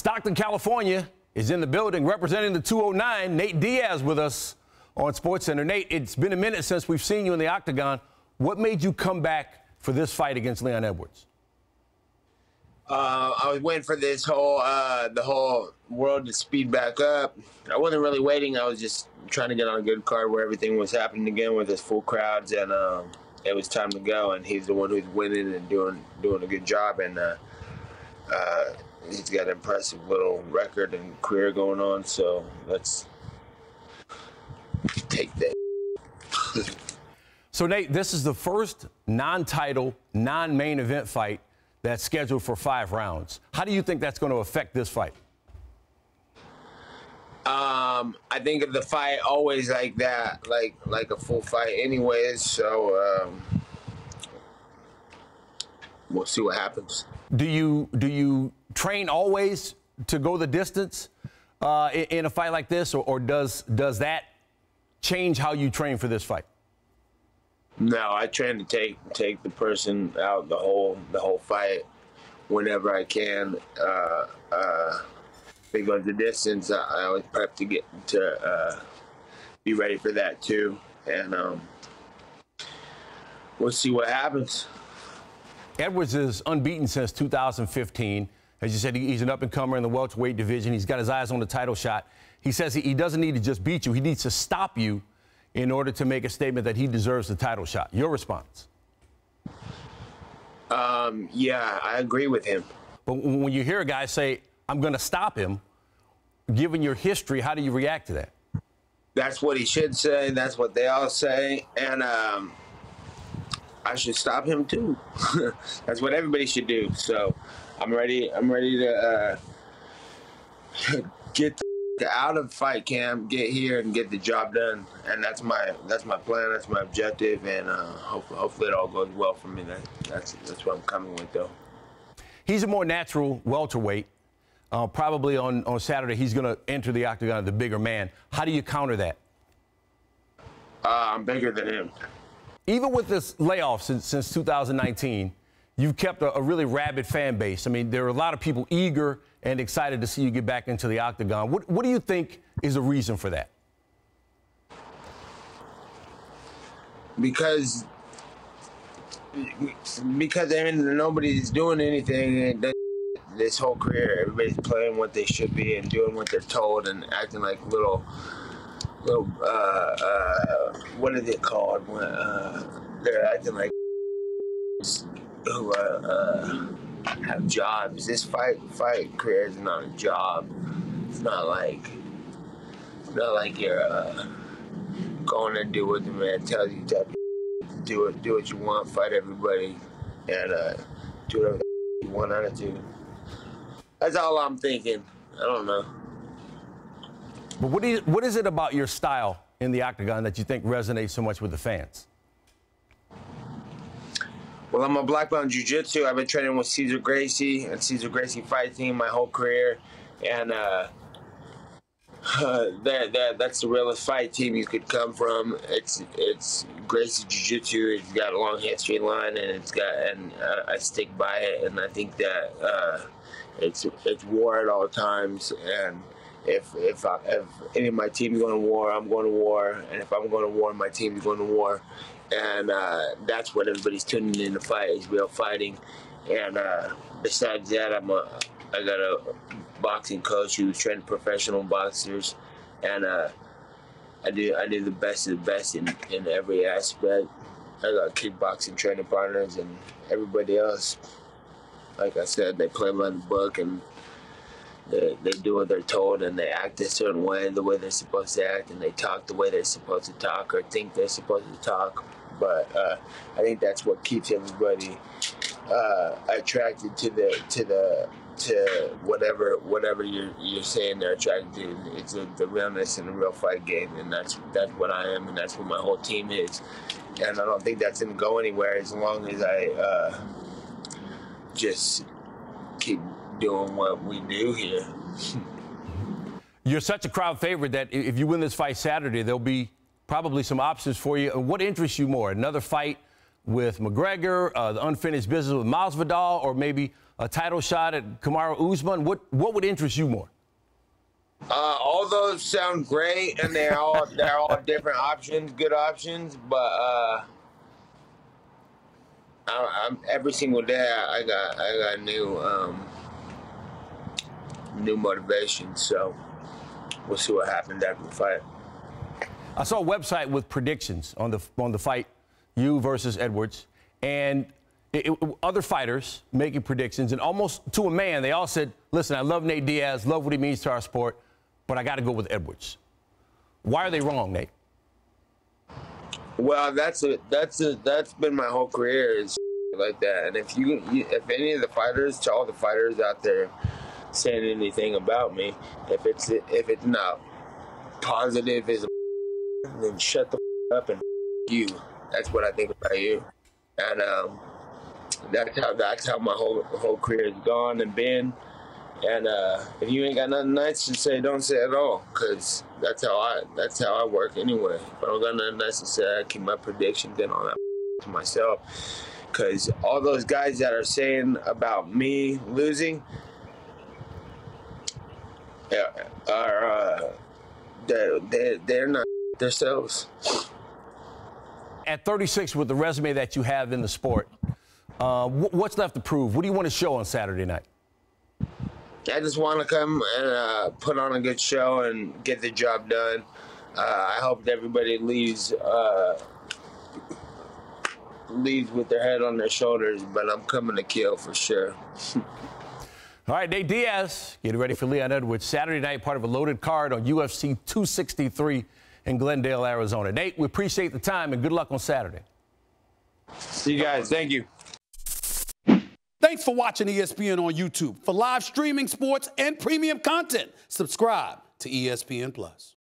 Stockton, California is in the building representing the 209. Nate Diaz with us on SportsCenter. Nate, it's been a minute since we've seen you in the octagon. What made you come back for this fight against Leon Edwards? Uh, I was waiting for this whole uh, the whole world to speed back up. I wasn't really waiting. I was just trying to get on a good card where everything was happening again with his full crowds, and um, it was time to go. And he's the one who's winning and doing doing a good job. And uh, uh he's got an impressive little record and career going on. So let's take that. so Nate, this is the first non-title, non-main event fight that's scheduled for five rounds. How do you think that's going to affect this fight? Um, I think of the fight always like that, like like a full fight, anyways. So um, we'll see what happens. Do you do you train always to go the distance uh, in, in, a fight like this, or, or does does that change how you train for this fight? No, I train to take take the person out the whole the whole fight whenever I can. Uh, uh, the distance, I, I always prep to get to uh, be ready for that too, and um, we'll see what happens. Edwards is unbeaten since 2015. As you said, he's an up and comer in the welterweight division. He's got his eyes on the title shot. He says he doesn't need to just beat you, he needs to stop you in order to make a statement that he deserves the title shot. Your response? Um, yeah, I agree with him. But when you hear a guy say, I'm going to stop him, given your history, how do you react to that? That's what he should say. That's what they all say. And um, I should stop him too. that's what everybody should do. So I'm ready. I'm ready to uh, get out of fight camp, get here, and get the job done. And that's my that's my plan. That's my objective. And uh, hopefully, hopefully, it all goes well for me. That, that's that's what I'm coming with, though. He's a more natural welterweight. Uh, probably on, on Saturday, he's going to enter the octagon, the bigger man. How do you counter that? Uh, I'm bigger than him. Even with this layoff since, since 2019, you've kept a, a, really rabid fan base. I mean, there are a lot of people eager and excited to see you get back into the octagon. What, what do you think is the reason for that? Because because I mean nobody's doing anything this whole career. Everybody's playing what they should be and doing what they're told and acting like little little uh, uh, what is it called when uh, they're acting like who uh, uh, have jobs. This fight fight career is not a job. It's not like it's not like you're uh, going to do what the man tells you to do. It, do what you want, fight everybody, and do whatever you want attitude. That's all I'm thinking. I don't know. But what is, what is it about your style in the octagon that you think resonates so much with the fans? Well, I'm a black belt in jiu-jitsu. I've been training with Cesar Gracie and Cesar Gracie Fight Team my whole career, and uh, uh, that that that's the realest fight team you could come from. It's it's Gracie Jiu-Jitsu. It's got a long history line, and it's got and uh, I stick by it. And I think that uh, it's it's war at all times, and if if I, if any of my team is going to war, I'm going to war, and if I'm going to war, my team is going to war and uh, that's what everybody's tuning in to fight is real fighting. And uh, besides that, I'm a I got a boxing coach who trains professional boxers, and uh, I do I do the best of the best in, in every aspect. I got kickboxing training partners and everybody else. Like I said, they play by the book and they, do what they're told and they act a certain way, the way they're supposed to act, and they talk the way they're supposed to talk or think they're supposed to talk but uh, I think that's what keeps everybody uh, attracted to the to the to whatever whatever you're you're saying they're attracted to. It's a, the realness and the real fight game, and that's that's what I am, and that's what my whole team is. And I don't think that's gonna go anywhere as long as I uh, just keep doing what we do here. You're such a crowd favorite that if you win this fight Saturday, there'll be probably some options for you. What interests you more? Another fight with McGregor, uh, the unfinished business with Masvidal, or maybe a title shot at Kamaru Usman? What what would interest you more? Uh, all those sound great, and they're all they're all different options, good options. But uh, I, every single day I got I got new um, new motivation. So we'll see what happens after the fight. I saw a website with predictions on the on the fight, you versus Edwards, and it, it, other fighters making predictions, and almost to a man, they all said, "Listen, I love Nate Diaz, love what he means to our sport, but I got to go with Edwards." Why are they wrong, Nate? Well, that's a that's a that's been my whole career is like that. And if you, if any of the fighters, to all the fighters out there, saying anything about me, if it's if it's not positive, is then shut the up and you. That's what I think about you. And um, that's how that's how my whole whole career has gone and been. And uh, if you ain't got nothing nice to say, don't say it at all, cause that's how I that's how I work anyway. If I don't got nothing nice to say, I keep my predictions and all that to myself. Cause all those guys that are saying about me losing are uh, they're, they're, they're not themselves. At 36, with the resume that you have in the sport, uh, what's left to prove? What do you want to show on Saturday night? I just want to come and uh, put on a good show and get the job done. Uh, I hope that everybody leaves uh, leaves with their head on their shoulders, but I'm coming to kill for sure. All right, Nate Diaz, get ready for Leon Edwards Saturday night, part of a loaded card on UFC 263 in Glendale, Arizona. Nate, we appreciate the time and good luck on Saturday. See you guys. Thank you. Thanks for watching ESPN on YouTube. For live streaming sports and premium content, subscribe to ESPN Plus.